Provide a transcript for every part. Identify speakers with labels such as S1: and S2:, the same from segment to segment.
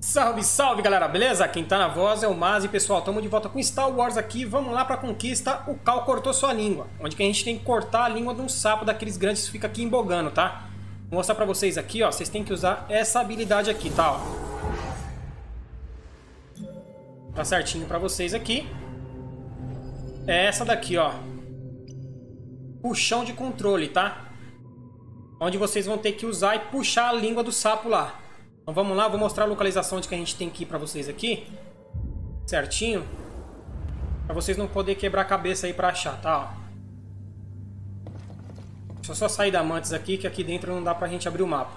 S1: Salve, salve galera, beleza? Quem tá na voz é o Maz e pessoal, estamos de volta com Star Wars aqui, vamos lá pra conquista, o Cal cortou sua língua, onde que a gente tem que cortar a língua de um sapo daqueles grandes que fica aqui embogando, tá? Vou mostrar pra vocês aqui, ó, vocês têm que usar essa habilidade aqui, tá? Ó. Tá certinho pra vocês aqui. É essa daqui, ó. Puxão de controle, tá? Onde vocês vão ter que usar e puxar a língua do sapo lá. Então vamos lá, vou mostrar a localização de que a gente tem que ir pra vocês aqui. Certinho. Pra vocês não poderem quebrar a cabeça aí pra achar, tá? Ó. Deixa eu só sair da Mantis aqui, que aqui dentro não dá pra gente abrir o mapa.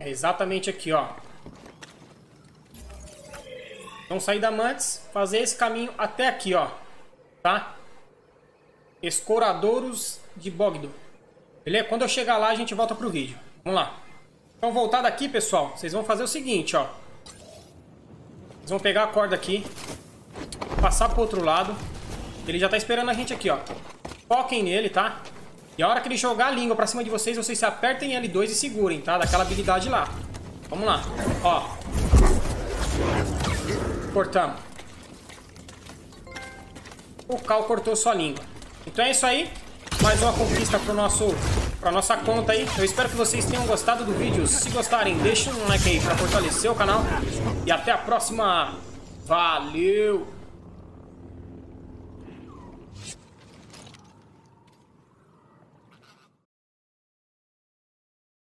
S1: É exatamente aqui, ó. Então sair da Mantis, fazer esse caminho até aqui, ó. Tá? Escoradouros de Bogdo. Beleza? Quando eu chegar lá, a gente volta pro vídeo. Vamos lá. Então, voltar daqui, pessoal, vocês vão fazer o seguinte, ó. Vocês vão pegar a corda aqui, passar pro outro lado. Ele já tá esperando a gente aqui, ó. Foquem nele, tá? E a hora que ele jogar a língua pra cima de vocês, vocês se apertem em L2 e segurem, tá? Daquela habilidade lá. Vamos lá. Ó. Cortamos. O Cal cortou sua língua. Então é isso aí. Mais uma conquista pro nosso, pra nossa conta aí. Eu espero que vocês tenham gostado do vídeo. Se gostarem, deixa um like aí pra fortalecer o canal. E até a próxima. Valeu!